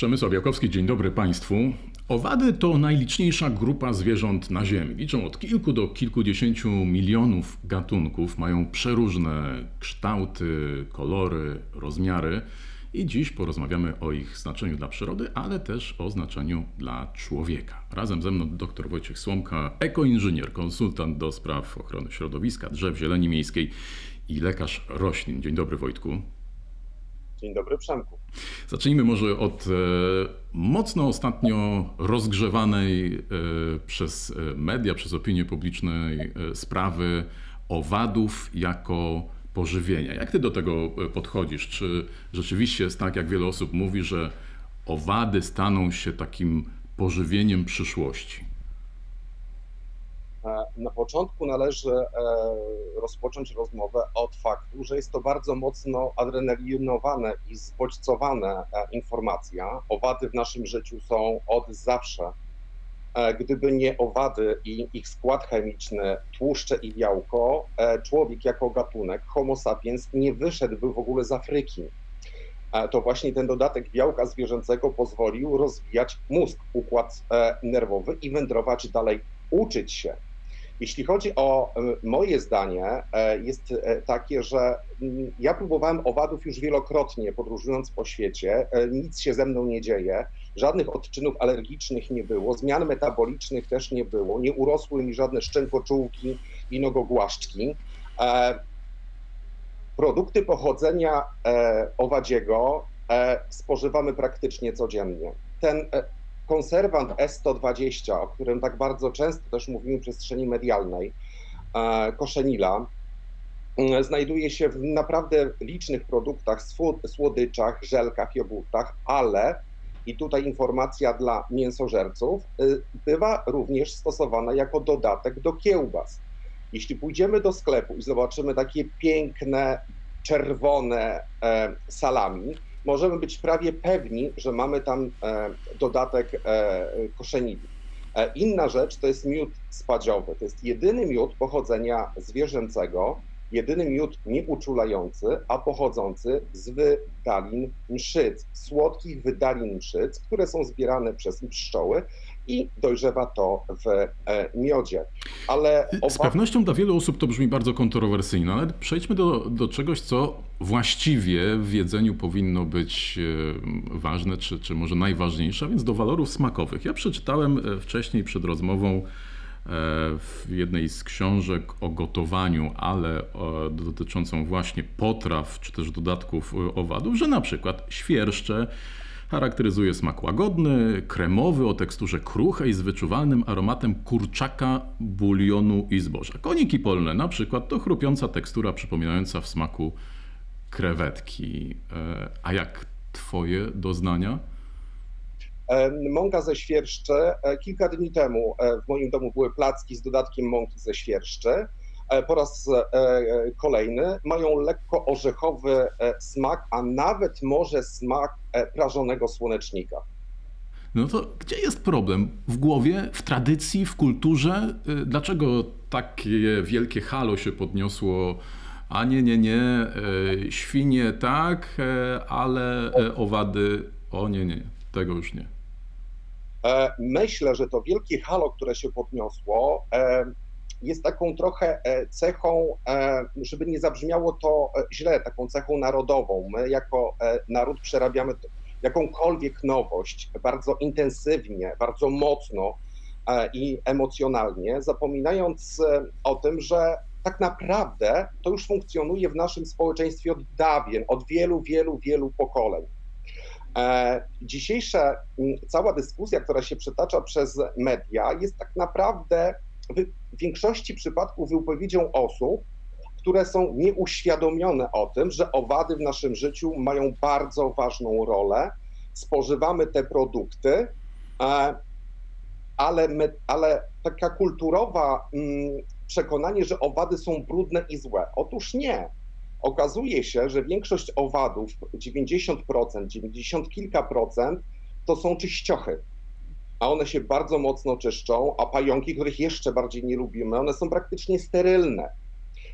Przemysław Jakowski, dzień dobry Państwu. Owady to najliczniejsza grupa zwierząt na Ziemi. Liczą od kilku do kilkudziesięciu milionów gatunków, mają przeróżne kształty, kolory, rozmiary. I dziś porozmawiamy o ich znaczeniu dla przyrody, ale też o znaczeniu dla człowieka. Razem ze mną dr Wojciech Słomka, ekoinżynier, konsultant do spraw ochrony środowiska, drzew, zieleni miejskiej i lekarz roślin. Dzień dobry Wojtku. Dzień dobry Przemku. Zacznijmy może od e, mocno ostatnio rozgrzewanej e, przez media, przez opinię publiczną e, sprawy owadów jako pożywienia. Jak ty do tego podchodzisz? Czy rzeczywiście jest tak, jak wiele osób mówi, że owady staną się takim pożywieniem przyszłości? E, na początku należy e, rozpocząć rozmowę od faktu, że jest to bardzo mocno adrenalinowane i zbodźcowane e, informacja. Owady w naszym życiu są od zawsze. Gdyby nie owady i ich skład chemiczny, tłuszcze i białko, człowiek jako gatunek, Homo sapiens, nie wyszedłby w ogóle z Afryki. To właśnie ten dodatek białka zwierzęcego pozwolił rozwijać mózg, układ nerwowy i wędrować dalej, uczyć się. Jeśli chodzi o e, moje zdanie, e, jest e, takie, że mm, ja próbowałem owadów już wielokrotnie podróżując po świecie. Nic się ze mną nie dzieje, żadnych odczynów alergicznych nie było, zmian metabolicznych też nie było, nie urosły mi żadne szczękoczułki i nogogłaszczki. Produkty pochodzenia owadziego spożywamy praktycznie codziennie. Ten konserwant S120, o którym tak bardzo często też mówimy w przestrzeni medialnej, e, koszenila, mm, znajduje się w naprawdę licznych produktach, słodyczach, żelkach, jogurtach, ale i tutaj informacja dla mięsożerców, y, bywa również stosowana jako dodatek do kiełbas. Jeśli pójdziemy do sklepu i zobaczymy takie piękne, czerwone e, salami, możemy być prawie pewni, że mamy tam e, dodatek e, koszenili. E, inna rzecz to jest miód spadziowy. To jest jedyny miód pochodzenia zwierzęcego, jedyny miód nieuczulający, a pochodzący z wydalin mszyc, słodkich wydalin mszyc, które są zbierane przez pszczoły i dojrzewa to w e, miodzie. Ale oba... Z pewnością dla wielu osób to brzmi bardzo kontrowersyjnie, ale przejdźmy do, do czegoś, co właściwie w jedzeniu powinno być e, ważne, czy, czy może najważniejsze, a więc do walorów smakowych. Ja przeczytałem e, wcześniej przed rozmową w jednej z książek o gotowaniu, ale dotyczącą właśnie potraw czy też dodatków owadów, że na przykład świerszcze Charakteryzuje smak łagodny, kremowy, o teksturze kruchej, z wyczuwalnym aromatem kurczaka, bulionu i zboża. Koniki polne na przykład to chrupiąca tekstura przypominająca w smaku krewetki. E, a jak twoje doznania? E, mąka ze świerszczy. E, kilka dni temu w moim domu były placki z dodatkiem mąki ze świerszczy. E, po raz e, e, kolejny mają lekko orzechowy smak, a nawet może smak prażonego słonecznika. No to gdzie jest problem? W głowie, w tradycji, w kulturze? Dlaczego takie wielkie halo się podniosło? A nie, nie, nie, świnie tak, ale owady, o nie, nie, tego już nie. Myślę, że to wielkie halo, które się podniosło, jest taką trochę e, cechą, e, żeby nie zabrzmiało to e, źle, taką cechą narodową. My jako naród przerabiamy jakąkolwiek nowość bardzo intensywnie, bardzo mocno i emocjonalnie, zapominając o tym, że tak naprawdę to już funkcjonuje w naszym społeczeństwie od dawien, od wielu, wielu, wielu pokoleń. Dzisiejsza cała dyskusja, która się przetacza przez media, jest tak naprawdę w większości przypadków wypowiedzią osób, które są nieuświadomione o tym, że owady w naszym życiu mają bardzo ważną rolę. Spożywamy te produkty, e, ale, my, ale taka kulturowa mm, przekonanie, że owady są brudne i złe. Otóż nie. Okazuje się, że większość owadów, 90%, 90 kilka procent, to są czyściochy a one się bardzo mocno czyszczą, a pająki, których jeszcze bardziej nie lubimy, one są praktycznie sterylne.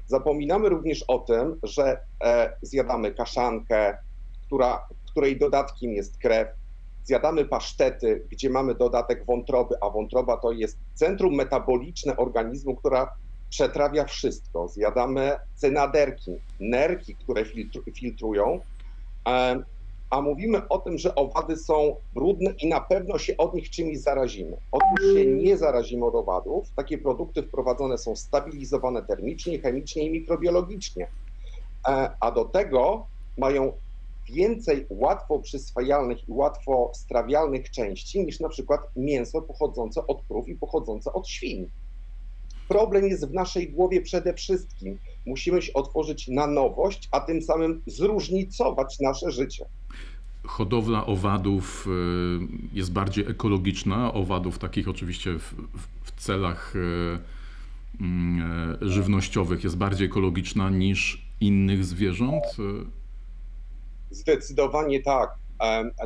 Zapominamy również o tym, że e, zjadamy kaszankę, która, której dodatkiem jest krew, zjadamy pasztety, gdzie mamy dodatek wątroby, a wątroba to jest centrum metaboliczne organizmu, która przetrawia wszystko. Zjadamy cynaderki, nerki, które filtrują, a mówimy o tym, że owady są brudne i na pewno się od nich czymś zarazimy. Otóż się nie zarazimy od owadów. Takie produkty wprowadzone są stabilizowane termicznie, chemicznie i mikrobiologicznie. E, a do tego mają więcej łatwo przyswajalnych i łatwo strawialnych części niż na przykład mięso pochodzące od krów i pochodzące od świń. Problem jest w naszej głowie przede wszystkim. Musimy się otworzyć na nowość, a tym samym zróżnicować nasze życie. Hodowla owadów y, jest bardziej ekologiczna, owadów takich oczywiście w, w celach y, mm, żywnościowych jest bardziej ekologiczna niż innych zwierząt? Zdecydowanie tak,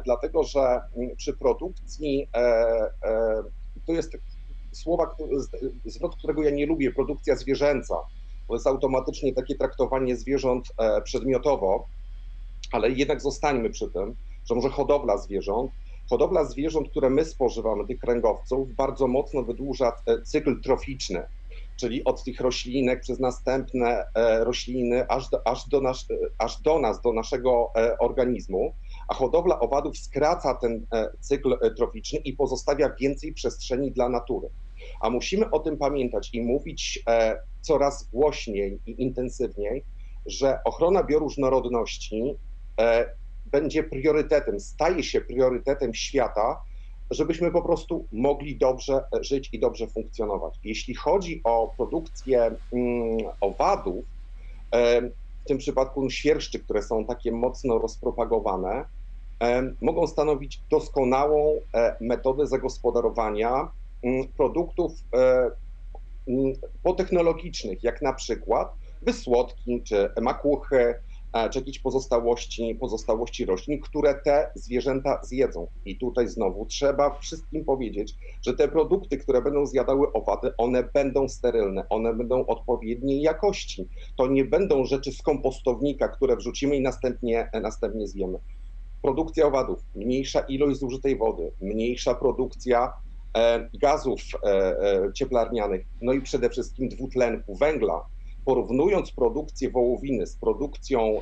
dlatego że przy produkcji e, e, to jest słowa, zwrot, którego ja nie lubię, produkcja zwierzęca. To jest automatycznie takie traktowanie zwierząt e, przedmiotowo, ale jednak zostańmy przy tym, że może hodowla zwierząt, hodowla zwierząt, które my spożywamy, tych kręgowców, bardzo mocno wydłuża cykl troficzny czyli od tych roślinek przez następne e, rośliny aż do, aż do, nas, aż do nas, do naszego e, organizmu, a hodowla owadów skraca ten e, cykl troficzny i pozostawia więcej przestrzeni dla natury. A musimy o tym pamiętać i mówić coraz głośniej i intensywniej, że ochrona bioróżnorodności będzie priorytetem, staje się priorytetem świata, żebyśmy po prostu mogli dobrze żyć i dobrze funkcjonować. Jeśli chodzi o produkcję mm, owadów, w tym przypadku świerszczy, które są takie mocno rozpropagowane, mogą stanowić doskonałą e, metodę zagospodarowania mm, produktów e, mm, potechnologicznych, jak na przykład wysłodki czy makuchy, czy jakieś pozostałości, pozostałości roślin, które te zwierzęta zjedzą. I tutaj znowu trzeba wszystkim powiedzieć, że te produkty, które będą zjadały owady, one będą sterylne, one będą odpowiedniej jakości. To nie będą rzeczy z kompostownika, które wrzucimy i następnie, następnie zjemy. Produkcja owadów, mniejsza ilość zużytej wody, mniejsza produkcja e, gazów e, e, cieplarnianych, no i przede wszystkim dwutlenku węgla, porównując produkcję wołowiny z produkcją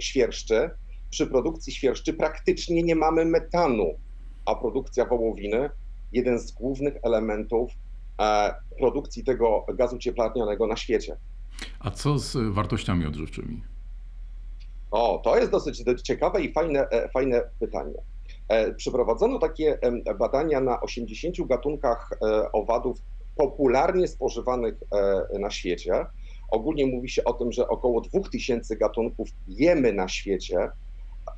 świerszczy, przy produkcji świerszczy praktycznie nie mamy metanu, a produkcja wołowiny, jeden z głównych elementów produkcji tego gazu cieplarnianego na świecie. A co z wartościami odżywczymi? O, to jest dosyć ciekawe i fajne, e, fajne pytanie. E, przeprowadzono takie badania na 80 gatunkach owadów popularnie spożywanych e, na świecie. Ogólnie mówi się o tym, że około 2000 gatunków jemy na świecie,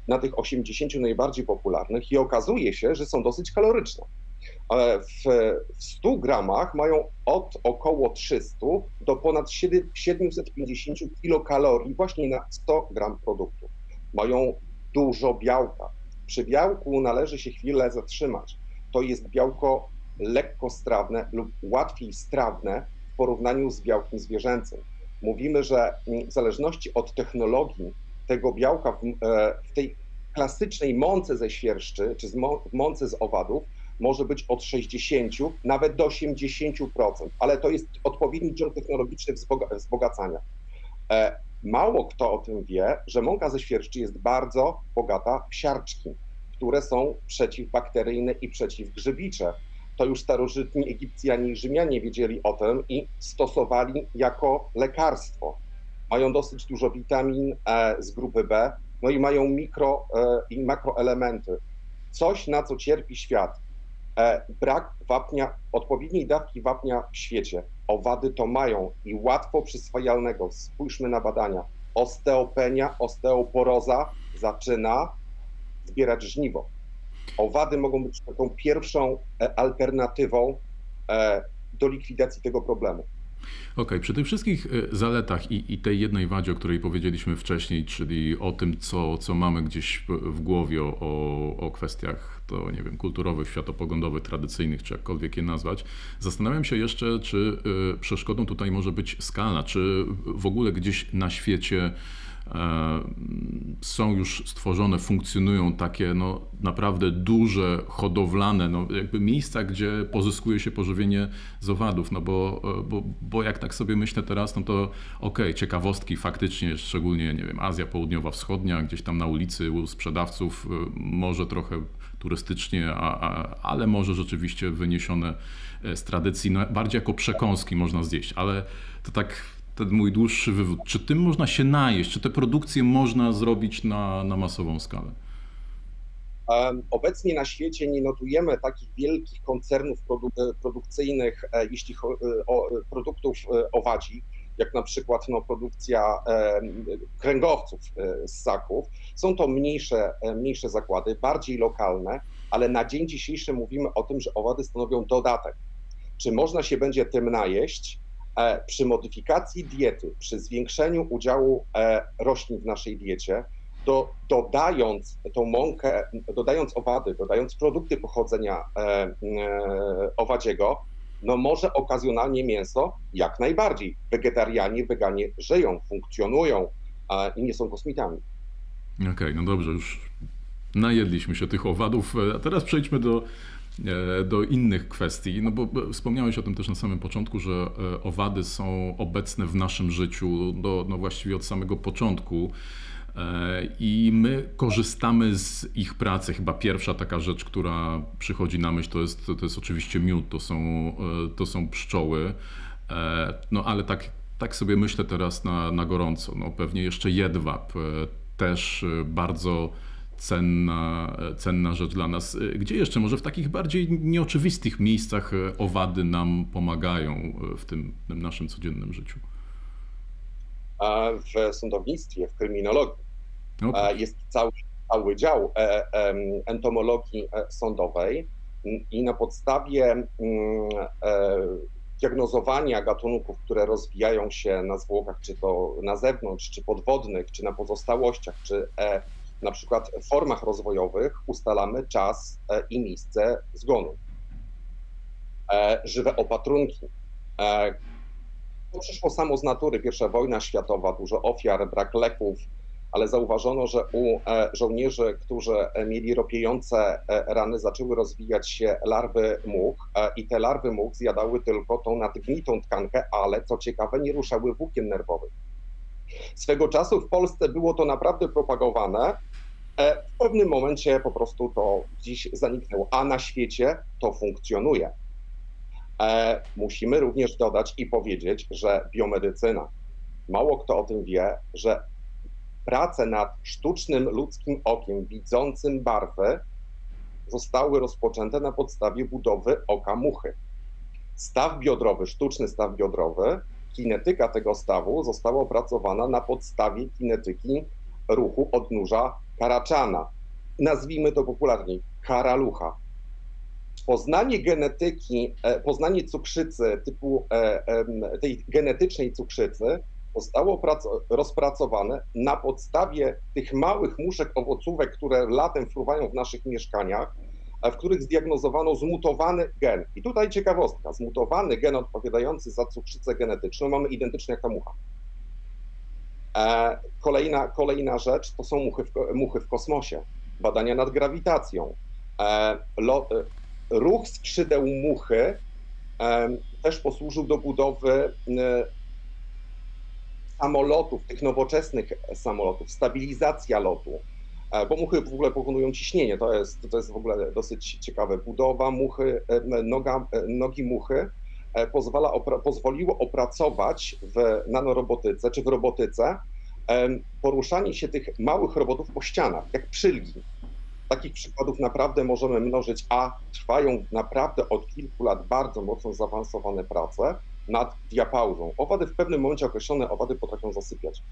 na tych 80 najbardziej popularnych, i okazuje się, że są dosyć kaloryczne. E, w, 100 gramach mają od około 300 do ponad 750 kilokalorii właśnie na 100 gram produktu. Mają dużo białka. Przy białku należy się chwilę zatrzymać. To jest białko lekkostrawne lub łatwiej strawne w porównaniu z białkiem zwierzęcym. Mówimy, że w zależności od technologii tego białka w, e, w tej klasycznej mące ze świerszczy czy z mące z owadów może być od 60 nawet do 80%, ale to jest odpowiedni ciąg technologiczny wzbogacania. E, mało kto o tym wie, że mąka ze świerszczy jest bardzo bogata w siarczki, które są przeciwbakteryjne i przeciwgrzybicze to już starożytni Egipcjanie i Rzymianie wiedzieli o tym i stosowali jako lekarstwo. Mają dosyć dużo witamin e z grupy B, no i mają mikro e, i makroelementy. Coś, na co cierpi świat. E, brak wapnia, odpowiedniej dawki wapnia w świecie. Owady to mają i łatwo przyswajalnego. Spójrzmy na badania. Osteopenia, osteoporoza zaczyna zbierać żniwo owady mogą być taką pierwszą e, alternatywą e, do likwidacji tego problemu. Okej, okay. przy tych wszystkich e, zaletach i, i, tej jednej wadzie, o której powiedzieliśmy wcześniej, czyli o tym, co, co mamy gdzieś w głowie o, o kwestiach, to nie wiem, kulturowych, światopoglądowych, tradycyjnych, czy jakkolwiek je nazwać, zastanawiam się jeszcze, czy przeszkodą tutaj może być skala, czy w ogóle gdzieś na świecie są już stworzone, funkcjonują takie no, naprawdę duże, hodowlane no, jakby miejsca, gdzie pozyskuje się pożywienie z owadów, no bo, bo, bo jak tak sobie myślę teraz, no to okej, okay, ciekawostki faktycznie, szczególnie, nie wiem, Azja Południowa, Wschodnia, gdzieś tam na ulicy u sprzedawców, może trochę turystycznie, a, a, ale może rzeczywiście wyniesione e, z tradycji, no, bardziej jako przekąski można zjeść, ale to tak ten mój dłuższy wywód. Czy tym można się najeść? Czy te produkcje można zrobić na, na masową skalę? Obecnie na świecie nie notujemy takich wielkich koncernów produ- produkcyjnych, e, jeśli chodzi o produktów e, owadzi, jak na przykład no, produkcja kręgowców z ssaków. Są to mniejsze, mniejsze zakłady, bardziej lokalne, ale na dzień dzisiejszy mówimy o tym, że owady stanowią dodatek. Czy można się będzie tym najeść? E, przy modyfikacji diety, przy zwiększeniu udziału e, roślin w naszej diecie, do, dodając tą mąkę, dodając owady, dodając produkty pochodzenia e, owadziego, no może okazjonalnie mięso jak najbardziej. Wegetarianie, weganie żyją, funkcjonują i nie są kosmitami. Okej, okay, no dobrze, już najedliśmy się tych owadów, a teraz przejdźmy do do innych kwestii, no bo wspomniałeś o tym też na samym początku, że e, owady są obecne w naszym życiu do, no właściwie od samego początku. E, I my korzystamy z ich pracy. Chyba pierwsza taka rzecz, która przychodzi na myśl, to jest, to jest oczywiście miód, to są, to są pszczoły. No ale tak, tak sobie myślę teraz na, na gorąco. No, pewnie jeszcze jedwab, też bardzo cenna, cenna rzecz dla nas. Gdzie jeszcze? Może w takich bardziej nieoczywistych miejscach owady nam pomagają w tym, tym naszym codziennym życiu? W sądownictwie, w kryminologii no tak. jest cały, cały dział e, entomologii e, sądowej i na podstawie mm, e, diagnozowania gatunków, które rozwijają się na zwłokach, czy to na zewnątrz, czy podwodnych, czy na pozostałościach, czy na przykład w formach rozwojowych ustalamy czas e, i miejsce zgonu. E, żywe opatrunki. E, to przyszło samo z natury. Pierwsza wojna światowa, dużo ofiar, brak leków, ale zauważono, że u żołnierzy, którzy mieli ropiejące rany, zaczęły rozwijać się larwy much i te larwy much zjadały tylko tą nadgnitą tkankę, ale co ciekawe, nie ruszały włókien nerwowych. Swego czasu w Polsce było to naprawdę propagowane, E, w pewnym momencie po prostu to dziś zaniknęło, a na świecie to funkcjonuje. E, musimy również dodać i powiedzieć, że biomedycyna, mało kto o tym wie, że prace nad sztucznym ludzkim okiem widzącym barwy zostały rozpoczęte na podstawie budowy oka muchy. Staw biodrowy, sztuczny staw biodrowy, kinetyka tego stawu została opracowana na podstawie kinetyki ruchu odnóża karaczana. Nazwijmy to popularniej karalucha. Poznanie genetyki, e, poznanie cukrzycy typu e, tej genetycznej cukrzycy zostało rozpracowane na podstawie tych małych muszek owocówek, które latem fruwają w naszych mieszkaniach, w których zdiagnozowano zmutowany gen. I tutaj ciekawostka, zmutowany gen odpowiadający za cukrzycę genetyczną mamy identyczny jak ta mucha. E, kolejna, kolejna rzecz to są muchy w, muchy w kosmosie, badania nad grawitacją. E, e, ruch skrzydeł muchy też posłużył do budowy samolotów, tych nowoczesnych samolotów, stabilizacja lotu, bo muchy w ogóle pokonują ciśnienie, to jest, to jest w ogóle dosyć ciekawe. Budowa muchy, noga, nogi muchy pozwala, opra, pozwoliło opracować w nanorobotyce czy w robotyce poruszanie się tych małych robotów po ścianach, jak przylgi. Takich przykładów naprawdę możemy mnożyć, a trwają naprawdę od kilku lat bardzo mocno zaawansowane prace nad diapauzą. Owady w pewnym momencie określone owady potrafią zasypiać.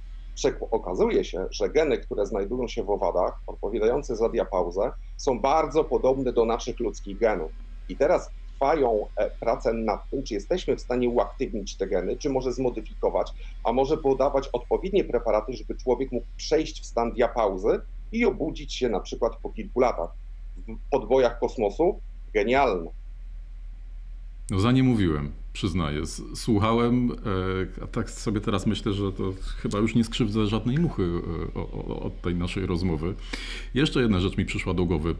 Okazuje się, że geny, które znajdują się w owadach, odpowiadające za diapauzę, są bardzo podobne do naszych ludzkich genów. I teraz trwają e, prace nad tym, czy jesteśmy w stanie uaktywnić te geny, czy może zmodyfikować, a może podawać odpowiednie preparaty, żeby człowiek mógł przejść w stan diapauzy i obudzić się na przykład po kilku latach. W podbojach kosmosu genialne. No za nie mówiłem. Przyznaję. Słuchałem, a tak sobie teraz myślę, że to chyba już nie skrzywdzę żadnej muchy od tej naszej rozmowy. Jeszcze jedna rzecz mi przyszła do głowy.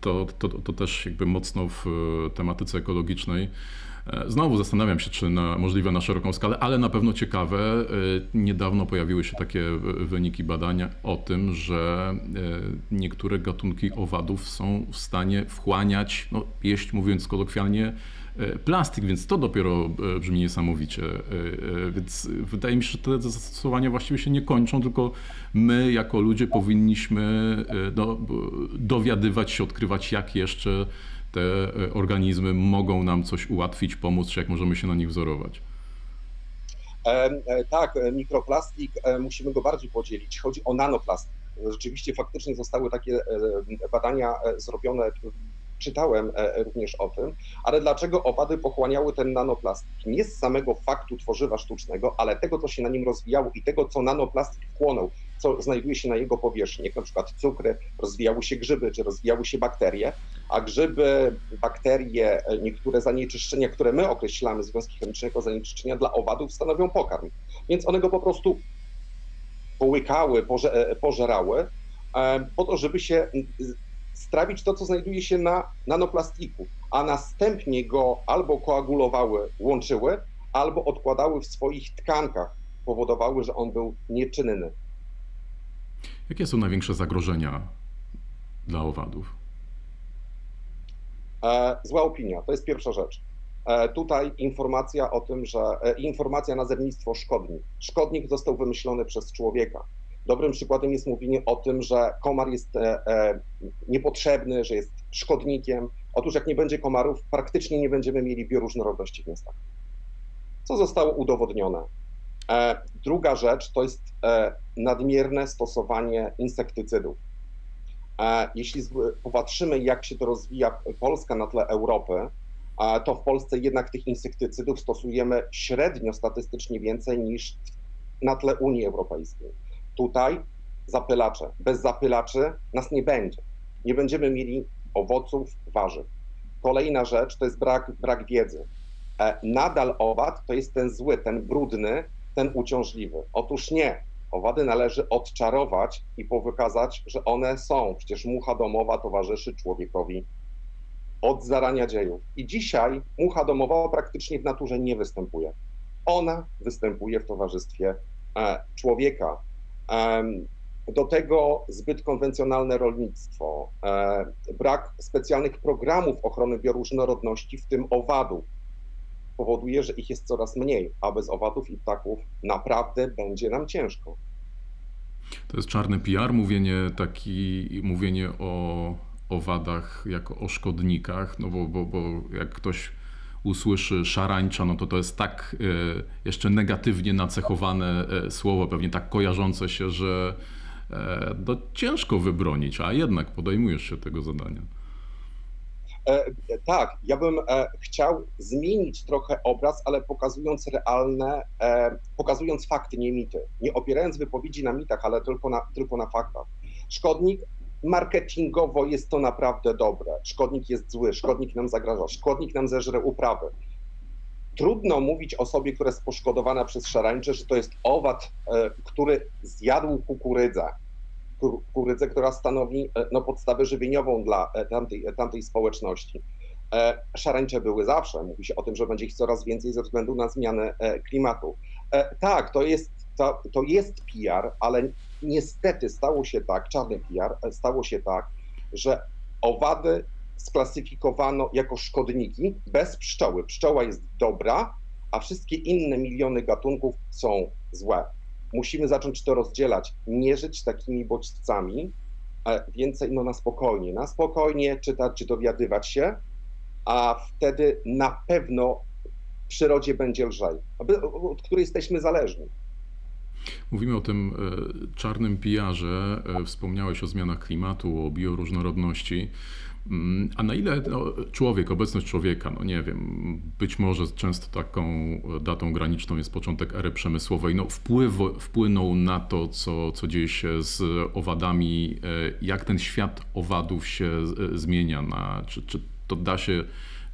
To, to, to też jakby mocno w tematyce ekologicznej. E, znowu zastanawiam się, czy na, możliwe na szeroką skalę, ale na pewno ciekawe. E, niedawno pojawiły się takie wyniki badania o tym, że e, niektóre gatunki owadów są w stanie wchłaniać, no, jeść mówiąc kolokwialnie, plastik, więc to dopiero brzmi niesamowicie. Więc wydaje mi się, że te zastosowania właściwie się nie kończą, tylko my jako ludzie powinniśmy no, dowiadywać się, odkrywać, jak jeszcze te e, organizmy mogą nam coś ułatwić, pomóc, czy jak możemy się na nich wzorować? E, e, tak, mikroplastik, musimy go bardziej podzielić. Chodzi o nanoplastik. Rzeczywiście faktycznie zostały takie badania zrobione, czytałem również o tym, ale dlaczego owady pochłaniały ten nanoplastik? Nie z samego faktu tworzywa sztucznego, ale tego, co się na nim rozwijało i tego, co nanoplastik wchłonął, co znajduje się na jego powierzchni, jak na przykład cukry, rozwijały się grzyby, czy rozwijały się bakterie, a grzyby, bakterie, niektóre zanieczyszczenia, które my określamy, związki chemiczne jako zanieczyszczenia dla owadów stanowią pokarm. Więc one go po prostu połykały, e, pożerały, e, po to, żeby się strawić to, co znajduje się na nanoplastiku, a następnie go albo koagulowały, łączyły, albo odkładały w swoich tkankach, powodowały, że on był nieczynny. Jakie są największe zagrożenia dla owadów? E, zła opinia, to jest pierwsza rzecz. E, tutaj informacja o tym, że e, informacja nazewnictwo szkodnik. Szkodnik został wymyślony przez człowieka. Dobrym przykładem jest mówienie o tym, że komar jest niepotrzebny, że jest szkodnikiem. Otóż jak nie będzie komarów, praktycznie nie będziemy mieli bioróżnorodności w miastach. Co zostało udowodnione? Druga rzecz to jest nadmierne stosowanie insektycydów. Jeśli popatrzymy, jak się to rozwija Polska na tle Europy, to w Polsce jednak tych insektycydów stosujemy średnio statystycznie więcej niż na tle Unii Europejskiej. Tutaj zapylacze. Bez zapylaczy nas nie będzie. Nie będziemy mieli owoców, warzyw. Kolejna rzecz to jest brak, brak wiedzy. E, nadal owad to jest ten zły, ten brudny, ten uciążliwy. Otóż nie. Owady należy odczarować i powykazać, że one są. Przecież mucha domowa towarzyszy człowiekowi od zarania dziejów. I dzisiaj mucha domowa praktycznie w naturze nie występuje. Ona występuje w towarzystwie e, człowieka. Do tego zbyt konwencjonalne rolnictwo, e, brak specjalnych programów ochrony bioróżnorodności, w tym owadów, powoduje, że ich jest coraz mniej, a bez owadów i ptaków naprawdę będzie nam ciężko. To jest czarny PR, mówienie taki, mówienie o owadach jako o szkodnikach, no bo, bo, bo jak ktoś usłyszy szarańcza, no to to jest tak e, jeszcze negatywnie nacechowane e, słowo, pewnie tak kojarzące się, że e, no, ciężko wybronić, a jednak podejmujesz się tego zadania. Tak, ja bym chciał zmienić trochę obraz, ale pokazując realne, pokazując fakty, nie mity. Nie opierając wypowiedzi na mitach, ale tylko na, tylko na faktach. Szkodnik marketingowo jest to naprawdę dobre. Szkodnik jest zły, szkodnik nam zagraża, szkodnik nam zeżre uprawy. Trudno mówić osobie, która jest poszkodowana przez szarańcze, że to jest owad, który zjadł kukurydzę kukurydzę, która stanowi e, no, podstawę żywieniową dla e, tamtej, tamtej społeczności. E, szarańcze były zawsze. Mówi się o tym, że będzie ich coraz więcej ze względu na zmianę klimatu. Tak, to jest, to, to jest PR, ale niestety stało się tak, czarny PR, stało się tak, że owady sklasyfikowano jako szkodniki bez pszczoły. Pszczoła jest dobra, a wszystkie inne miliony gatunków są złe musimy zacząć to rozdzielać, nie żyć takimi bodźcami, więcej no na spokojnie, na spokojnie czytać czy dowiadywać się, a wtedy na pewno przyrodzie będzie lżej, od której jesteśmy zależni. Mówimy o tym e, czarnym pijarze. E, wspomniałeś o zmianach klimatu, o bioróżnorodności. Mm, a na ile no, człowiek, obecność człowieka, no nie wiem, być może często taką datą graniczną jest początek ery przemysłowej, no wpływ, wpłynął na to, co, co dzieje się z owadami, e, jak ten świat owadów się zmienia, na, czy, czy to da się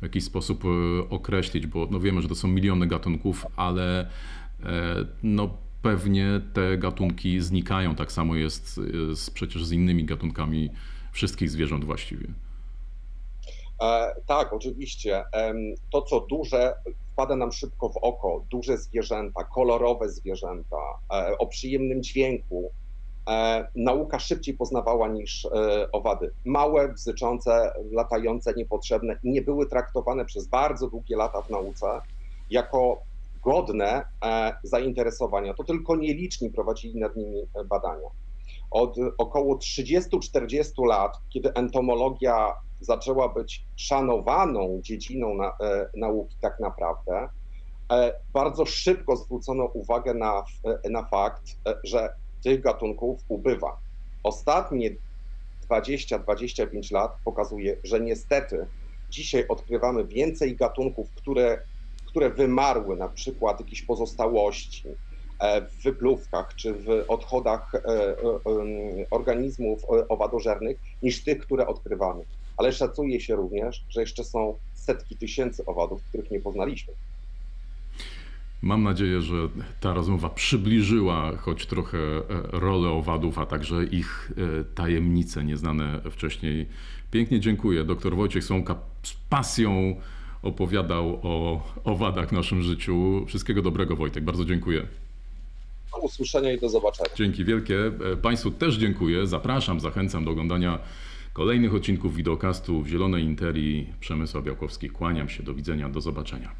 w jakiś sposób e, określić, bo no wiemy, że to są miliony gatunków, ale e, no pewnie te gatunki znikają. Tak samo jest e, z, przecież z innymi gatunkami wszystkich zwierząt właściwie. E, tak, oczywiście. To, co duże, wpada nam szybko w oko. Duże zwierzęta, kolorowe zwierzęta, e, o przyjemnym dźwięku. E, Nauka szybciej poznawała niż e, owady. Małe, bzyczące, latające, niepotrzebne nie były traktowane przez bardzo długie lata w nauce jako godne e, zainteresowania. To tylko nieliczni prowadzili nad nimi e, badania. Od około 30-40 lat, kiedy entomologia zaczęła być szanowaną dziedziną na, e, nauki tak naprawdę, e, bardzo szybko zwrócono uwagę na, e, na fakt, e, że tych gatunków ubywa. Ostatnie 20-25 lat pokazuje, że niestety dzisiaj odkrywamy więcej gatunków, które, które wymarły, na przykład jakieś pozostałości e, w wypluwkach czy w odchodach e, e, organizmów owadożernych, niż tych, które odkrywamy. Ale szacuje się również, że jeszcze są setki tysięcy owadów, których nie poznaliśmy. Mam nadzieję, że ta rozmowa przybliżyła choć trochę rolę owadów, a także ich tajemnice nieznane wcześniej. Pięknie dziękuję. Dr Wojciech Słomka z pasją opowiadał o owadach w naszym życiu. Wszystkiego dobrego Wojtek, bardzo dziękuję. Do usłyszenia i do zobaczenia. Dzięki wielkie. E, Państwu też dziękuję. Zapraszam, zachęcam do oglądania kolejnych odcinków wideokastu w Zielonej Interii. Przemysł Białkowski. Kłaniam się. Do widzenia. Do zobaczenia.